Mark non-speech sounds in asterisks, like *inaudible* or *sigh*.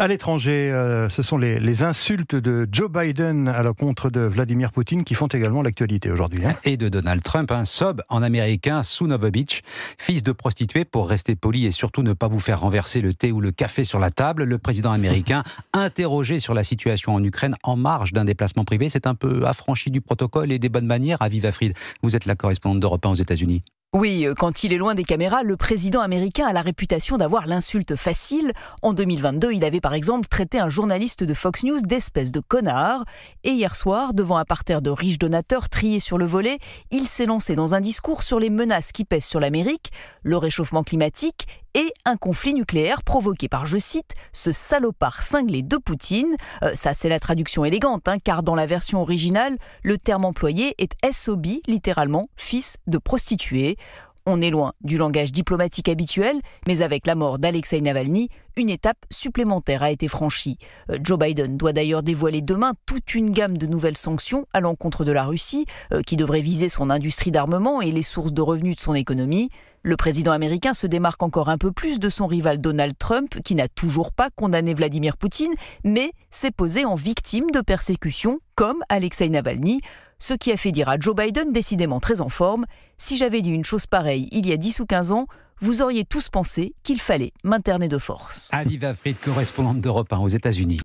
À l'étranger, euh, ce sont les, insultes de Joe Biden à l'encontre de Vladimir Poutine qui font également l'actualité aujourd'hui. Hein. Et de Donald Trump, un sob en américain, Sunovovich, fils de prostituée, pour rester poli et surtout ne pas vous faire renverser le thé ou le café sur la table. Le président américain, *laughs* interrogé sur la situation en Ukraine en marge d'un déplacement privé, c'est un peu affranchi du protocole et des bonnes manières. à Frid, vous êtes la correspondante d'Europe 1 aux États-Unis. Oui, euh, quand il est loin des caméras, le président américain a la réputation d'avoir l'insulte facile. En 2022, il avait par exemple traité un journaliste de Fox News d'espèce de connard. Et hier soir, devant un parterre de riches donateurs triés sur le volet, il s'est lancé dans un discours sur les menaces qui pèsent sur l'Amérique, le réchauffement climatique et un conflit nucléaire provoqué par, je cite, ce salopard cinglé de Poutine. Euh, ça, c'est la traduction élégante, hein, car dans la version originale, le terme employé est SOB, littéralement fils de prostituée. On est loin du langage diplomatique habituel, mais avec la mort d'Alexei Navalny, une étape supplémentaire a été franchie. Euh, Joe Biden doit d'ailleurs dévoiler demain toute une gamme de nouvelles sanctions à l'encontre de la Russie, euh, qui devrait viser son industrie d'armement et les sources de revenus de son économie. Le président américain se démarque encore un peu plus de son rival Donald Trump, qui n'a toujours pas condamné Vladimir Poutine, mais s'est posé en victime de persécutions, comme Alexei Navalny, ce qui a fait dire à Joe Biden, décidément très en forme, si j'avais dit une chose pareille il y a 10 ou 15 ans, vous auriez tous pensé qu'il fallait m'interner de force. Aviva Fried, correspondante d'Europe 1 aux États-Unis.